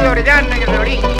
Loredana che Lorenzo.